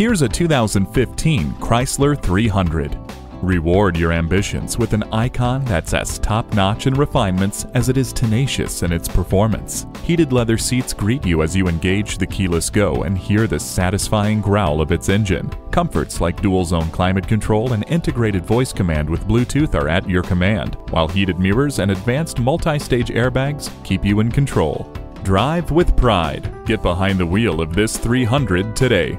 Here's a 2015 Chrysler 300. Reward your ambitions with an icon that's as top notch in refinements as it is tenacious in its performance. Heated leather seats greet you as you engage the keyless go and hear the satisfying growl of its engine. Comforts like dual zone climate control and integrated voice command with Bluetooth are at your command, while heated mirrors and advanced multi stage airbags keep you in control. Drive with pride. Get behind the wheel of this 300 today.